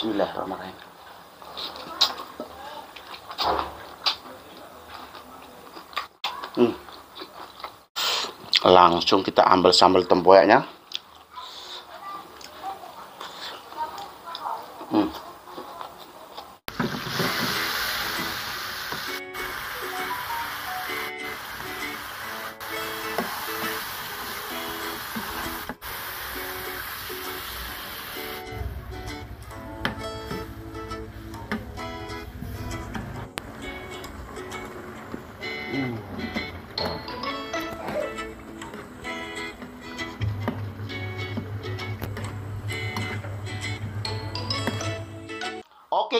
Bismillahirrahmanirrahim. Hmm. Langsung kita ambil sambal tempoyaknya. Oke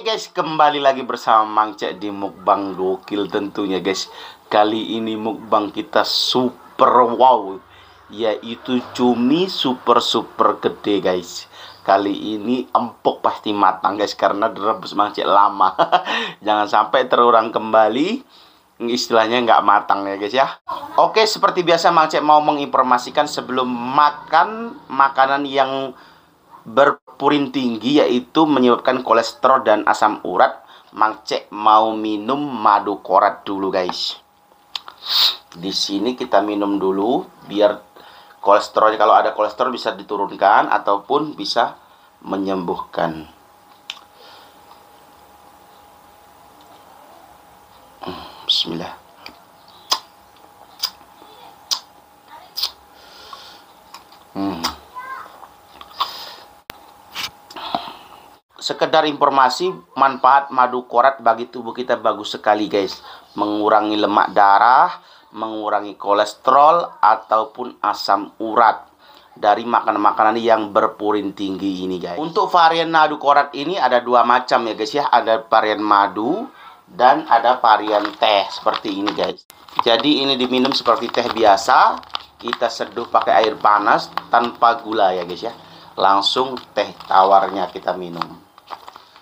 guys, kembali lagi bersama Mang Cek di mukbang gokil tentunya guys. Kali ini mukbang kita super wow, yaitu cumi super super gede guys. Kali ini empuk pasti matang guys karena direbus Mang Cek lama. Jangan sampai terulang kembali istilahnya nggak matang ya guys ya. Oke, seperti biasa Mang Cek mau menginformasikan sebelum makan makanan yang berpurin tinggi yaitu menyebabkan kolesterol dan asam urat. Mang Cek mau minum madu korat dulu guys. Di sini kita minum dulu biar kolesterolnya kalau ada kolesterol bisa diturunkan ataupun bisa menyembuhkan. Hmm, Bismillah. Hmm. sekedar informasi manfaat madu korat bagi tubuh kita bagus sekali guys. Mengurangi lemak darah mengurangi kolesterol ataupun asam urat dari makanan-makanan yang berpurin tinggi ini guys. Untuk varian madu korat ini ada dua macam ya guys ya. Ada varian madu dan ada varian teh seperti ini guys jadi ini diminum seperti teh biasa kita seduh pakai air panas tanpa gula ya guys ya langsung teh tawarnya kita minum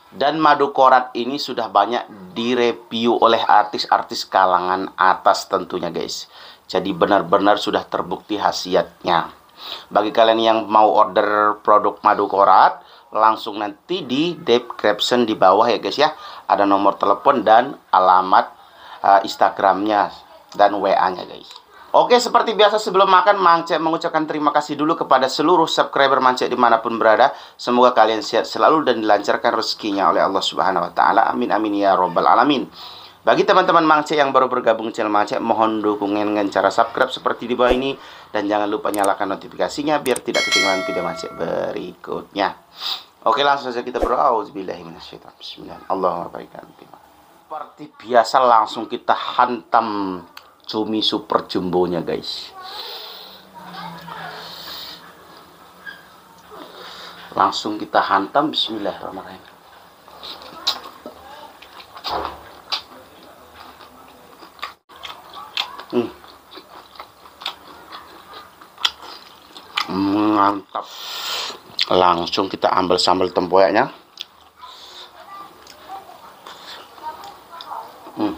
dan madu korat ini sudah banyak direview oleh artis-artis kalangan atas tentunya guys. Jadi benar-benar sudah terbukti khasiatnya. Bagi kalian yang mau order produk madu korat, langsung nanti di description di bawah ya guys ya. Ada nomor telepon dan alamat uh, Instagramnya dan WA-nya guys. Oke, seperti biasa sebelum makan, Mang Cek mengucapkan terima kasih dulu kepada seluruh subscriber Mang Cek di mana pun berada. Semoga kalian sehat selalu dan dilancarkan rezekinya oleh Allah Subhanahu Wa Taala. Amin amin ya robbal alamin. Bagi teman-teman Mang Cek yang baru bergabung channel Mang Cek, mohon dukungan dengan cara subscribe seperti di bawah ini dan jangan lupa nyalakan notifikasinya biar tidak ketinggalan video Mang Cek berikutnya. Oke, langsung saja kita berdoa. Auzubillahiminasyaitonir Bismillah. Allahumma baikkan. Seperti biasa langsung kita hantam cumi super jumbonya guys langsung kita hantam bismillahirrahmanirrahim hmm. Mantap langsung kita ambil sambal tempoyaknya hmm.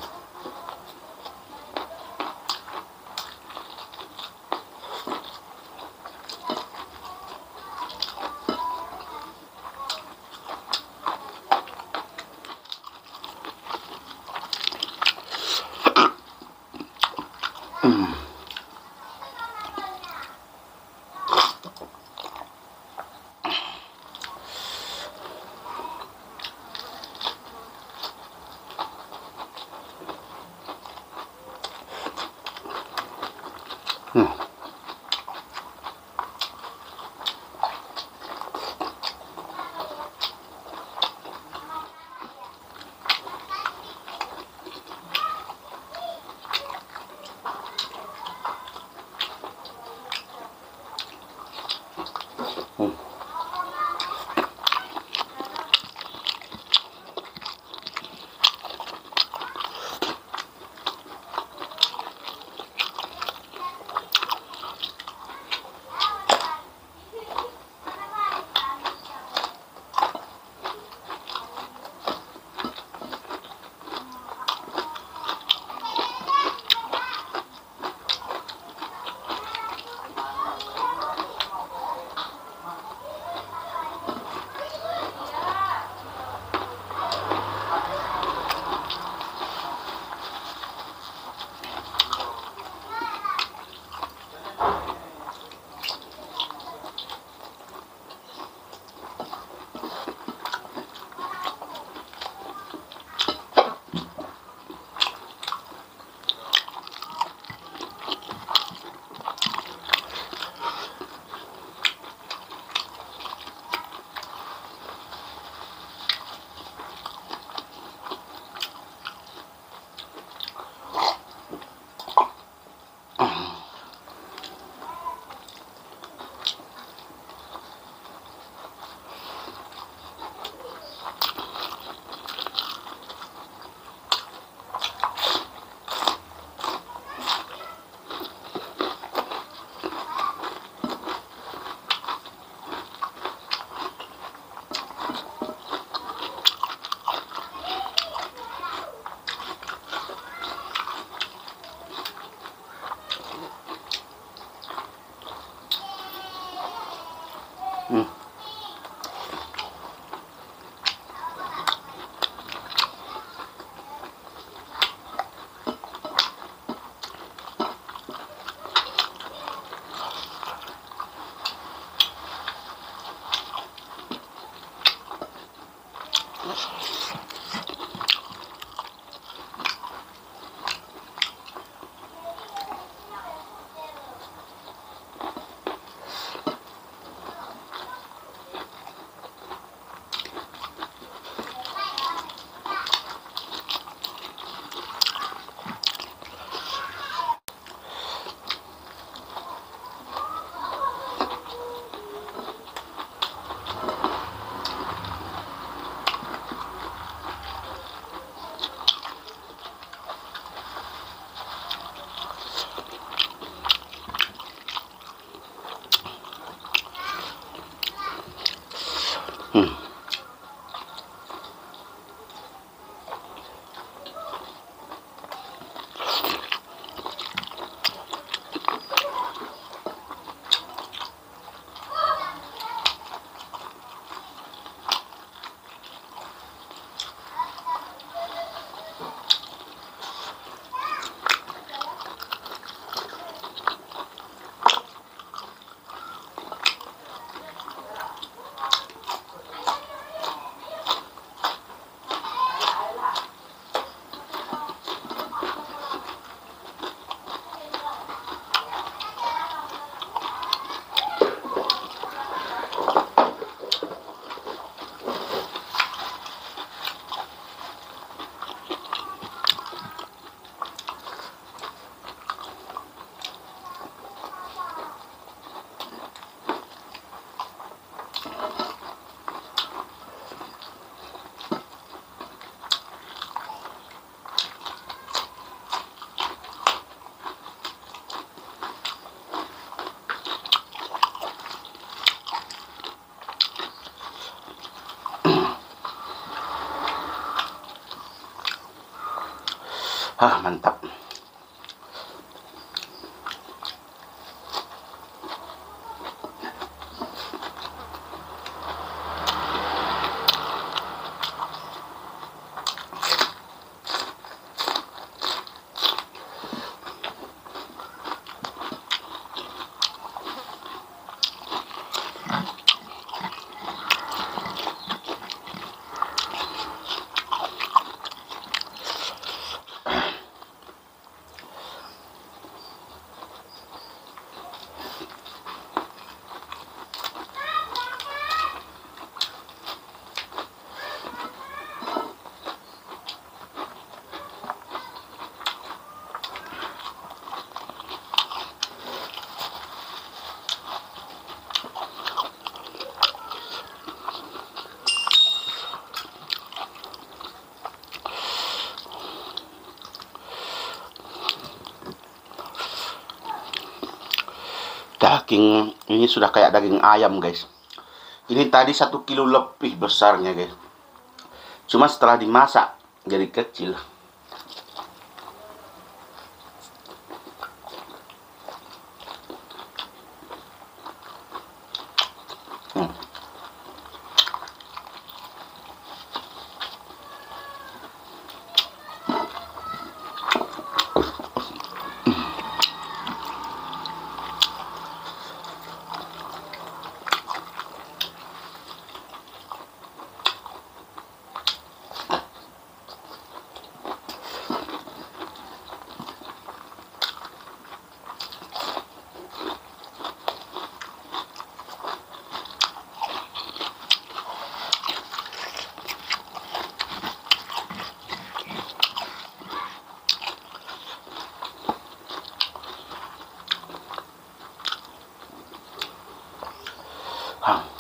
Ah, mantap. Daging ini sudah kayak daging ayam guys. Ini tadi satu kilo lebih besarnya guys. Cuma setelah dimasak jadi kecil 啊。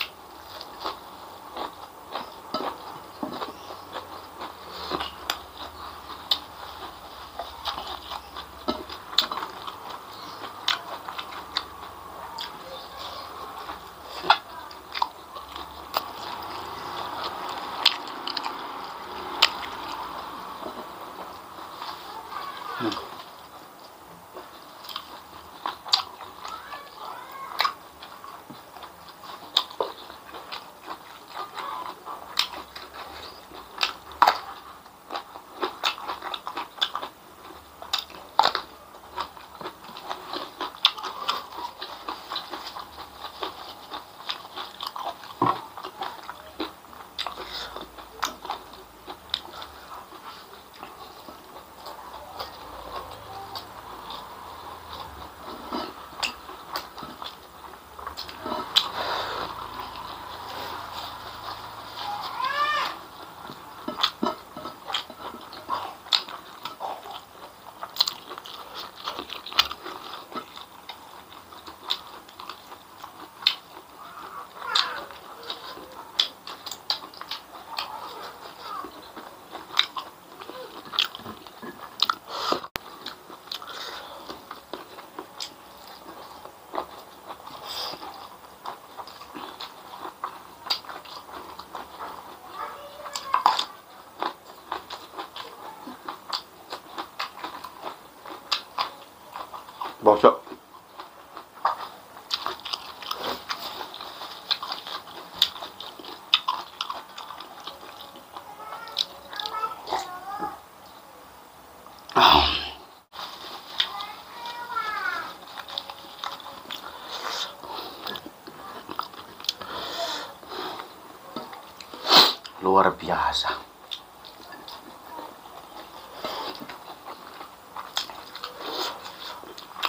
Luar biasa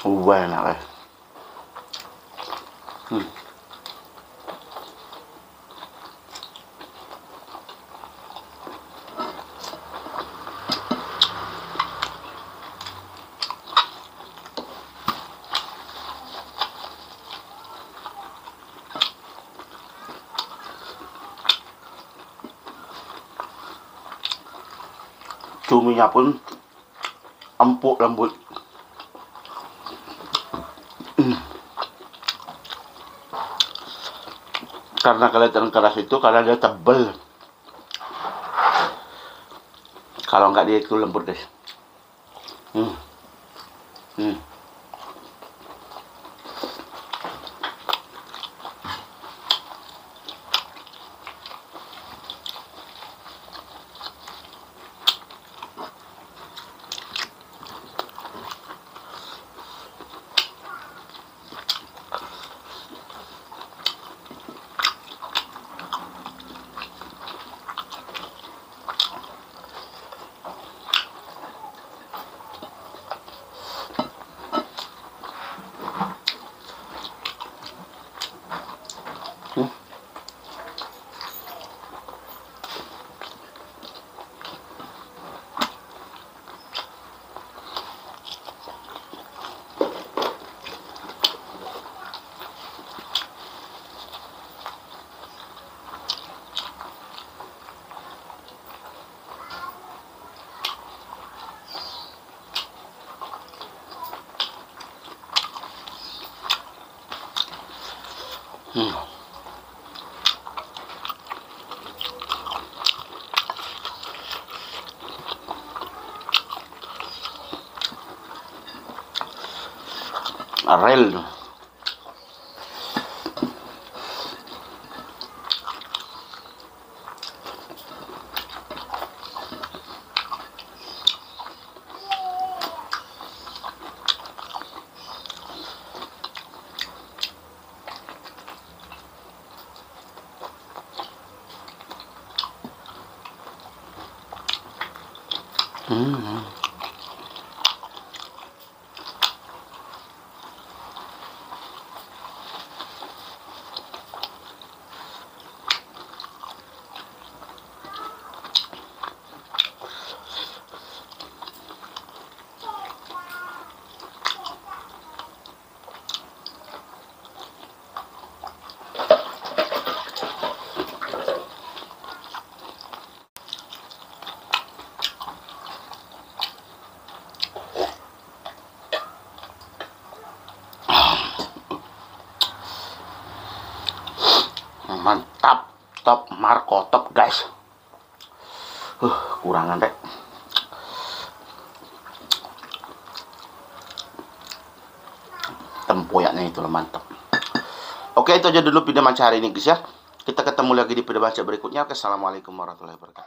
uh enak eh. Cuminya pun empuk lembut. Hmm. karena kelihatan keras itu karena dia tebel. Kalau nggak dia itu lembut guys Rel. Hmm. Mantap top Marco top guys. Uh kurangan deh. Tempoyaknya itu mantap. Oke itu aja dulu video macam hari ini guys ya. Kita ketemu lagi di video baca berikutnya. Assalamualaikum warahmatullahi wabarakatuh